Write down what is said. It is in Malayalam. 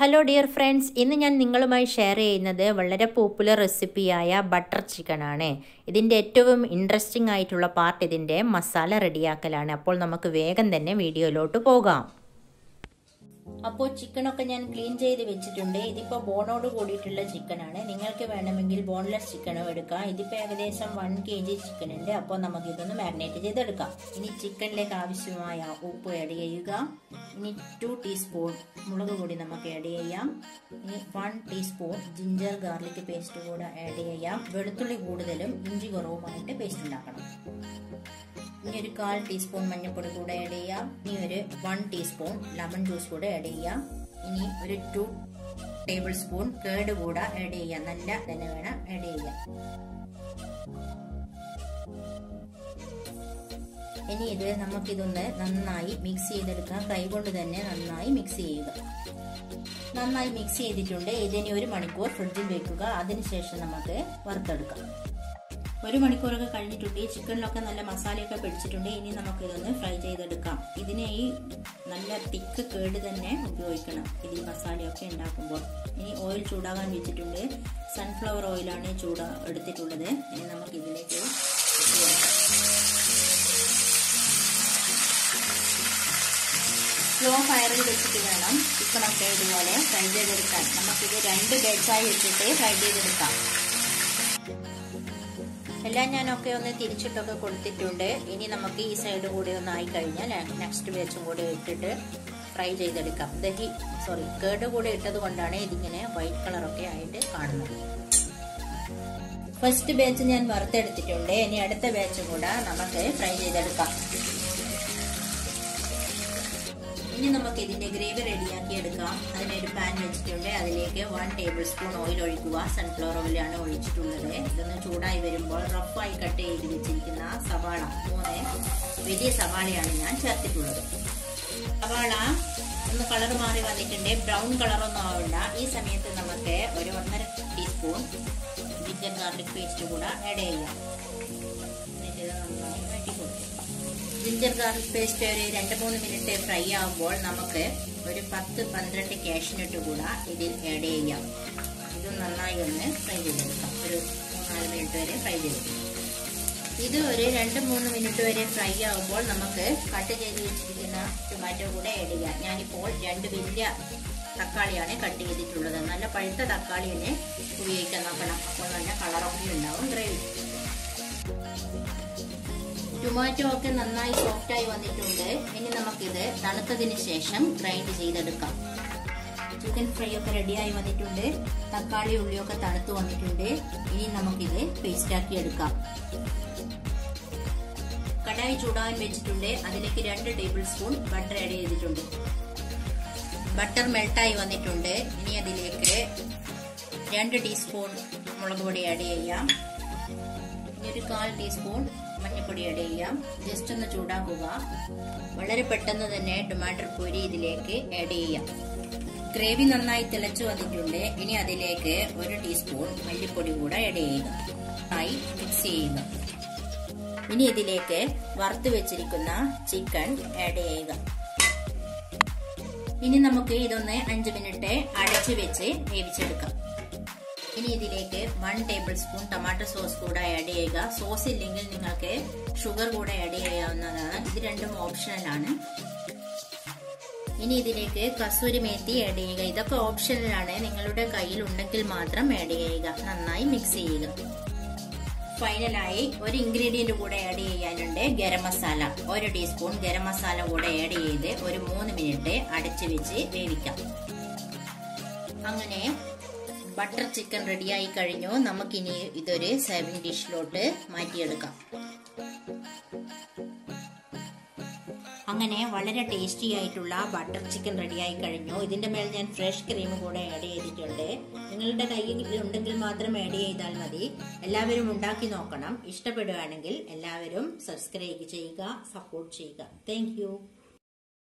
ഹലോ ഡിയർ ഫ്രണ്ട്സ് ഇന്ന് ഞാൻ നിങ്ങളുമായി ഷെയർ ചെയ്യുന്നത് വളരെ പോപ്പുലർ റെസിപ്പിയായ ബട്ടർ ചിക്കൻ ആണ്. ഇതിന്റെ ഏറ്റവും ഇൻട്രസ്റ്റിംഗ് ആയിട്ടുള്ള പാർട്ട് ഇതിന്റെ മസാല റെഡിയാക്കലാണ് അപ്പോൾ നമുക്ക് വേഗം തന്നെ വീഡിയോയിലോട്ട് പോകാം. അപ്പോൾ ചിക്കനൊക്കെ ഞാൻ ക്ലീൻ ചെയ്ത് വെച്ചിട്ടുണ്ട്. ഇതിപ്പോൾ ബോണോട് കൂടിയിട്ടുള്ള ചിക്കനാണ്. നിങ്ങൾക്ക് വേണമെങ്കിൽ ബോൺലെസ് ചിക്കനോ എടുക്കാം. ഇതിപ്പോൾ ഏകദേശം വൺ കെ ജി ചിക്കൻ ഉണ്ട് അപ്പോൾ നമുക്ക് ഇതൊന്ന് മാരിനേറ്റ് ചെയ്തെടുക്കാം. ഇനി ചിക്കനിലേക്ക് ആവശ്യമായ ഉപ്പ് ആഡ് ചെയ്യുക. ഇനി ടു ടീസ്പൂൺ മുളക് പൊടി നമുക്ക് ആഡ് ചെയ്യാം. ഇനി one teaspoon ginger garlic paste കൂടെ ആഡ് ചെയ്യാം. വെളുത്തുള്ളി കൂടുതലും ഇഞ്ചി കുറവുമായിട്ട് പേസ്റ്റ് ഉണ്ടാക്കണം. ഇനി ഒരു കാൽ ടീസ്പൂൺ മഞ്ഞൾപ്പൊടി കൂടെ ആഡ് ചെയ്യാം. ഇനി ഒരു വൺ ടീസ്പൂൺ ലെമൺ ജ്യൂസ് കൂടെ ആഡ് ചെയ്യാം. ഇനി ഒരു ടു ടേബിൾ സ്പൂൺ കേട് കൂടെ ആഡ് ചെയ്യാം. നല്ല തന്നെ വേണം ആഡ് ചെയ്യാം ഇനി ഇത് നമുക്കിതൊന്ന് നന്നായി മിക്സ് ചെയ്തെടുക്കാം. കൈ കൊണ്ട് തന്നെ നന്നായി മിക്സ് ചെയ്യുക. നന്നായി മിക്സ് ചെയ്തിട്ടുണ്ട്. ഇതിനി ഒരു മണിക്കൂർ ഫ്രിഡ്ജിൽ വെക്കുക. അതിനുശേഷം നമുക്ക് വറുത്തെടുക്കാം. ഒരു മണിക്കൂറൊക്കെ കഴിഞ്ഞിട്ടുണ്ട്. ഈ ചിക്കനിലൊക്കെ നല്ല മസാലയൊക്കെ പിടിച്ചിട്ടുണ്ട്. ഇനി നമുക്ക് ഇതൊന്ന് ഫ്രൈ ചെയ്തെടുക്കാം. ഇതിനെ ഈ നല്ല തിക്ക് കേട് തന്നെ ഉപയോഗിക്കണം. ഇത് ഈ മസാലയൊക്കെ ഉണ്ടാക്കുമ്പോൾ. ഇനി ഓയിൽ ചൂടാകാൻ വെച്ചിട്ടുണ്ട്. സൺഫ്ലവർ ഓയിലാണ് ചൂട എടുത്തിട്ടുള്ളത്. ഇനി നമുക്ക് ഇതിലേക്ക് സ്ലോ ഫയറിൽ വെച്ചിട്ട് വേണം ചിക്കനൊക്കെ ഇതുപോലെ ഫ്രൈ ചെയ്തെടുക്കാൻ. നമുക്കിത് രണ്ട് ബേച്ചായി വെച്ചിട്ട് ഫ്രൈ ചെയ്തെടുക്കാം. എല്ലാം ഞാനൊക്കെ ഒന്ന് തിരിച്ചിട്ടൊക്കെ കൊടുത്തിട്ടുണ്ട്. ഇനി നമുക്ക് ഈ സൈഡ് കൂടി ഒന്ന് ആയി കഴിഞ്ഞാൽ നെക്സ്റ്റ് ബാച്ചും കൂടി ഇട്ടിട്ട് ഫ്രൈ ചെയ്തെടുക്കാം. ദഹി സോറി കേട് കൂടി ഇട്ടത് കൊണ്ടാണ് ഇതിങ്ങനെ വൈറ്റ് കളറൊക്കെ ആയിട്ട് കാണുന്നത്. ഫസ്റ്റ് ബാച്ച് ഞാൻ വറുത്തെടുത്തിട്ടുണ്ട്. ഇനി അടുത്ത ബാച്ചും കൂടെ നമുക്ക് ഫ്രൈ ചെയ്തെടുക്കാം. ഇനി നമുക്ക് ഇതിന്റെ ഗ്രേവി റെഡിയാക്കി എടുക്കാം. അതിനൊരു പാൻ വെച്ചിട്ടുണ്ട്. അതിലേക്ക് വൺ ടേബിൾ സ്പൂൺ ഓയിൽ ഒഴിക്കുക സൺഫ്ലവർ ഓയിലാണ് ഒഴിച്ചിട്ടുള്ളത്. ഇതൊന്ന് ചൂടായി വരുമ്പോൾ റഫായി കട്ട് ചെയ്ത് വെച്ചിരിക്കുന്ന സവാള. മൂന്ന് വലിയ സവാളയാണ് ഞാൻ ചേർത്തിട്ടുള്ളത്. സവാള ഒന്ന് കളർ മാറി വന്നിട്ടുണ്ട്. ബ്രൗൺ കളറൊന്നും ആവില്ല. ഈ സമയത്ത് നമുക്ക് ഒരു ഒന്നര ടീസ്പൂൺ ജിഞ്ചർ ഗാർലിക് പേസ്റ്റ് കൂടെ ആഡ് ചെയ്യാം. ജിഞ്ചർ ഗാർലിക് പേസ്റ്റ് ഒരു രണ്ട് മൂന്ന് മിനിറ്റ് ഫ്രൈ ആകുമ്പോൾ നമുക്ക് ഒരു പത്ത് പന്ത്രണ്ട് കാഷ്നട്ട് കൂടെ ഇതിൽ ആഡ് ചെയ്യാം. ഇത് നന്നായി ഒന്ന് ഫ്രൈ ചെയ്തെടുക്കാം. ഒരു മൂന്നാൽ മിനിറ്റ് വരെ ഫ്രൈ ചെയ്തെടുക്കാം. ഇത് ഒരു രണ്ട് മൂന്ന് മിനിറ്റ് വരെ ഫ്രൈ ആകുമ്പോൾ നമുക്ക് കട്ട് ചെയ്ത് വെച്ചിരിക്കുന്ന ടൊമാറ്റോ കൂടെ ആഡ് ചെയ്യാം. ഞാനിപ്പോൾ രണ്ട് വലിയ തക്കാളിയാണ് കട്ട് ചെയ്തിട്ടുള്ളത്. നല്ല പഴുത്ത തക്കാളി തന്നെ ഉപയോഗിക്കാൻ നോക്കണം. അപ്പോൾ നല്ല കളറൊക്കെ ഉണ്ടാവും. ഗ്രേവി ടൊമാറ്റോ ഒക്കെ നന്നായി സോഫ്റ്റായി വന്നിട്ടുണ്ട്. ഇനി നമുക്കിത് തണുത്തതിന് ശേഷം ഗ്രൈൻഡ് ചെയ്തെടുക്കാം. ചിക്കൻ ഫ്രൈ ഒക്കെ റെഡിയായി വന്നിട്ടുണ്ട്. തക്കാളി ഉള്ളിയൊക്കെ തണുത്ത് വന്നിട്ടുണ്ട്. നമുക്കിത് പേസ്റ്റാക്കി എടുക്കാം. കടായി ചൂടാൻ വെച്ചിട്ടുണ്ട്. അതിലേക്ക് രണ്ട് ടേബിൾ സ്പൂൺ ബട്ടർ ആഡ് ചെയ്തിട്ടുണ്ട്. ബട്ടർ മെൽട്ടായി വന്നിട്ടുണ്ട്. ഇനി അതിലേക്ക് രണ്ട് ടീസ്പൂൺ മുളക് പൊടി ആഡ് ചെയ്യാം. ഇനി ഒരു കാൽ ടീസ്പൂൺ മഞ്ഞൾപ്പൊടി ആഡ് ചെയ്യാം. ജസ്റ്റ് ഒന്ന് ചൂടാക്കുക. വളരെ പെട്ടെന്ന് തന്നെ ടൊമാറ്റോ പൊരി ഇതിലേക്ക് ആഡ് ചെയ്യാം. ഗ്രേവി നന്നായി തിളച്ചു വന്നിട്ടുണ്ട് ഇനി അതിലേക്ക് ഒരു ടീസ്പൂൺ മല്ലിപ്പൊടി കൂടെ ആഡ് ചെയ്യുക. ആയി മിക്സ് ചെയ്യുക. ഇനി ഇതിലേക്ക് വറുത്ത് വെച്ചിരിക്കുന്ന ചിക്കൻ ആഡ് ചെയ്യുക. ഇനി നമുക്ക് ഇതൊന്ന് അഞ്ച് മിനിറ്റ് അടച്ചു വെച്ച് വേവിച്ചെടുക്കാം. ഇനി ഇതിലേക്ക് one tablespoon tomato sauce കൂടെ ആഡ് ചെയ്യുക. സോസ് ഇല്ലെങ്കിൽ നിങ്ങൾക്ക് ഷുഗർ കൂടെ ആഡ് ചെയ്യാവുന്നതാണ്. ഇത് രണ്ടും ഓപ്ഷണലാണ് ഇനി ഇതിലേക്ക് കസൂരി മേത്തി ആഡ് ചെയ്യുക. ഇതൊക്കെ ഓപ്ഷണലാണ് നിങ്ങളുടെ കയ്യിൽ ഉണ്ടെങ്കിൽ മാത്രം ആഡ് ചെയ്യുക. നന്നായി മിക്സ് ചെയ്യുക. ഫൈനലായി ഒരു ഇൻഗ്രീഡിയന്റ് കൂടെ ആഡ് ചെയ്യാനുണ്ട് ഗരം മസാല. ഒരു ടീസ്പൂൺ ഗരം മസാല കൂടെ ആഡ് ചെയ്ത് ഒരു മൂന്ന് മിനിറ്റ് അടച്ചു വെച്ച് വേവിക്കാം. അങ്ങനെ ബട്ടർ ചിക്കൻ റെഡിയായി കഴിഞ്ഞു. നമുക്കിനി ഇതൊരു സെർവിങ് ഡിഷിലോട്ട് മാറ്റിയെടുക്കാം. അങ്ങനെ വളരെ ടേസ്റ്റി ആയിട്ടുള്ള ബട്ടർ ചിക്കൻ റെഡിയായി കഴിഞ്ഞു. ഇതിന്റെ മേൽ ഞാൻ ഫ്രഷ് ക്രീം കൂടെ ആഡ് ചെയ്തിട്ടുണ്ട്. നിങ്ങളുടെ കയ്യിൽ ഉണ്ടെങ്കിൽ മാത്രം ആഡ് ചെയ്താൽ മതി. എല്ലാവരും ഉണ്ടാക്കി നോക്കണം. ഇഷ്ടപ്പെടുകയാണെങ്കിൽ എല്ലാവരും സബ്സ്ക്രൈബ് ചെയ്യുക സപ്പോർട്ട് ചെയ്യുക. താങ്ക്